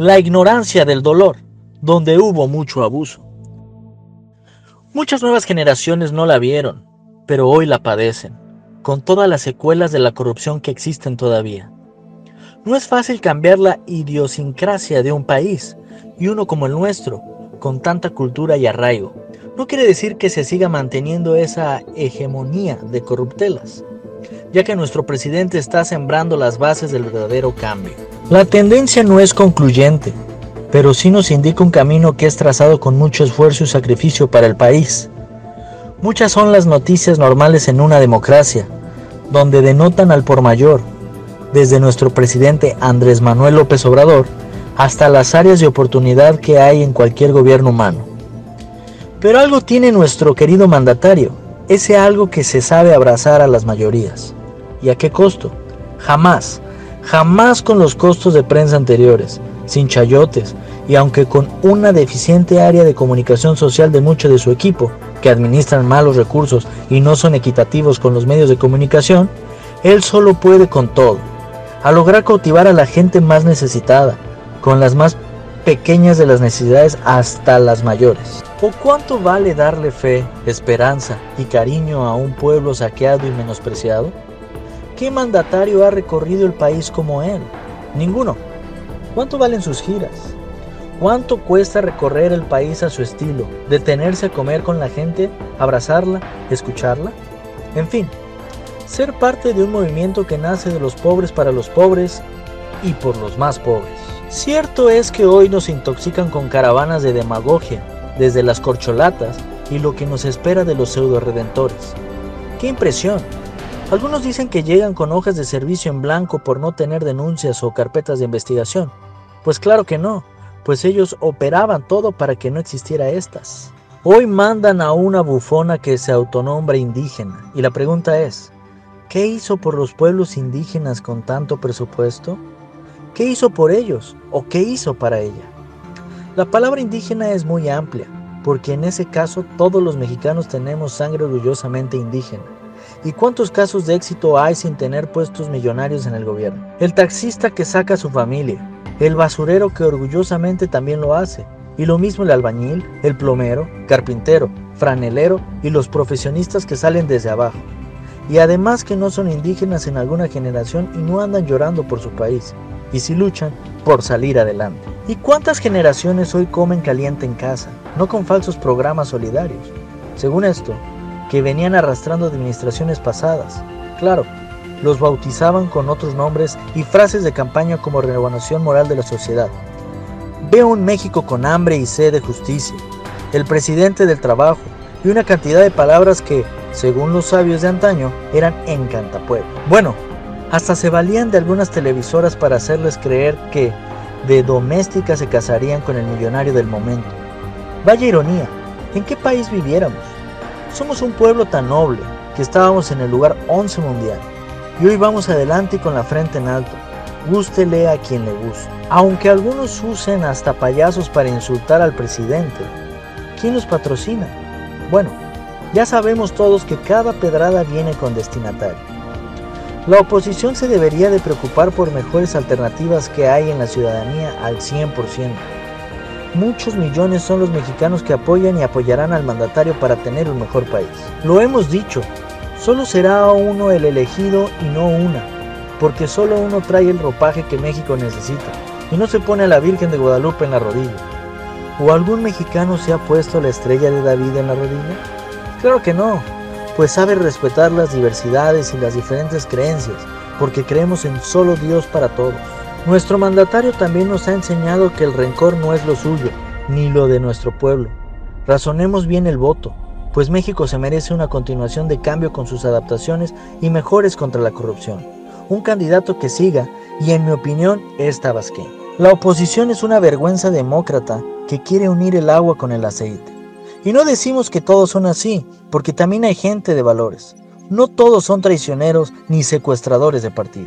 La ignorancia del dolor, donde hubo mucho abuso. Muchas nuevas generaciones no la vieron, pero hoy la padecen, con todas las secuelas de la corrupción que existen todavía. No es fácil cambiar la idiosincrasia de un país, y uno como el nuestro, con tanta cultura y arraigo. No quiere decir que se siga manteniendo esa hegemonía de corruptelas, ya que nuestro presidente está sembrando las bases del verdadero cambio. La tendencia no es concluyente, pero sí nos indica un camino que es trazado con mucho esfuerzo y sacrificio para el país. Muchas son las noticias normales en una democracia, donde denotan al por mayor, desde nuestro presidente Andrés Manuel López Obrador hasta las áreas de oportunidad que hay en cualquier gobierno humano. Pero algo tiene nuestro querido mandatario, ese algo que se sabe abrazar a las mayorías. ¿Y a qué costo? Jamás, jamás con los costos de prensa anteriores, sin chayotes, y aunque con una deficiente área de comunicación social de mucho de su equipo, que administran malos recursos y no son equitativos con los medios de comunicación, él solo puede con todo, a lograr cautivar a la gente más necesitada, con las más pequeñas de las necesidades hasta las mayores. ¿O cuánto vale darle fe, esperanza y cariño a un pueblo saqueado y menospreciado? ¿Qué mandatario ha recorrido el país como él? Ninguno. ¿Cuánto valen sus giras? ¿Cuánto cuesta recorrer el país a su estilo? ¿Detenerse a comer con la gente? ¿Abrazarla? ¿Escucharla? En fin, ser parte de un movimiento que nace de los pobres para los pobres y por los más pobres. Cierto es que hoy nos intoxican con caravanas de demagogia, desde las corcholatas y lo que nos espera de los pseudo redentores. ¡Qué impresión! Algunos dicen que llegan con hojas de servicio en blanco por no tener denuncias o carpetas de investigación. Pues claro que no, pues ellos operaban todo para que no existiera estas. Hoy mandan a una bufona que se autonombra indígena y la pregunta es, ¿Qué hizo por los pueblos indígenas con tanto presupuesto? ¿Qué hizo por ellos o qué hizo para ella? La palabra indígena es muy amplia, porque en ese caso todos los mexicanos tenemos sangre orgullosamente indígena. ¿Y cuántos casos de éxito hay sin tener puestos millonarios en el gobierno? El taxista que saca a su familia, el basurero que orgullosamente también lo hace, y lo mismo el albañil, el plomero, carpintero, franelero y los profesionistas que salen desde abajo y además que no son indígenas en alguna generación y no andan llorando por su país, y si luchan por salir adelante. ¿Y cuántas generaciones hoy comen caliente en casa, no con falsos programas solidarios? Según esto, que venían arrastrando administraciones pasadas. Claro, los bautizaban con otros nombres y frases de campaña como renovación moral de la sociedad. Veo un México con hambre y sed de justicia, el presidente del trabajo y una cantidad de palabras que según los sabios de antaño, eran encantapueblo. Bueno, hasta se valían de algunas televisoras para hacerles creer que de doméstica se casarían con el millonario del momento. Vaya ironía, ¿en qué país viviéramos? Somos un pueblo tan noble que estábamos en el lugar 11 mundial y hoy vamos adelante con la frente en alto. Gústele a quien le guste. Aunque algunos usen hasta payasos para insultar al presidente, ¿quién los patrocina? Bueno, ya sabemos todos que cada pedrada viene con destinatario. La oposición se debería de preocupar por mejores alternativas que hay en la ciudadanía al 100%. Muchos millones son los mexicanos que apoyan y apoyarán al mandatario para tener un mejor país. Lo hemos dicho, solo será uno el elegido y no una, porque solo uno trae el ropaje que México necesita y no se pone a la Virgen de Guadalupe en la rodilla. ¿O algún mexicano se ha puesto la estrella de David en la rodilla? Claro que no, pues sabe respetar las diversidades y las diferentes creencias, porque creemos en solo Dios para todos. Nuestro mandatario también nos ha enseñado que el rencor no es lo suyo, ni lo de nuestro pueblo. Razonemos bien el voto, pues México se merece una continuación de cambio con sus adaptaciones y mejores contra la corrupción. Un candidato que siga, y en mi opinión, es Tabasquén. La oposición es una vergüenza demócrata que quiere unir el agua con el aceite. Y no decimos que todos son así, porque también hay gente de valores. No todos son traicioneros ni secuestradores de partido.